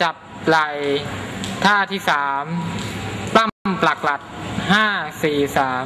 จับไหลท่าที่สามปั้มปลักหลัดห้าสี่สาม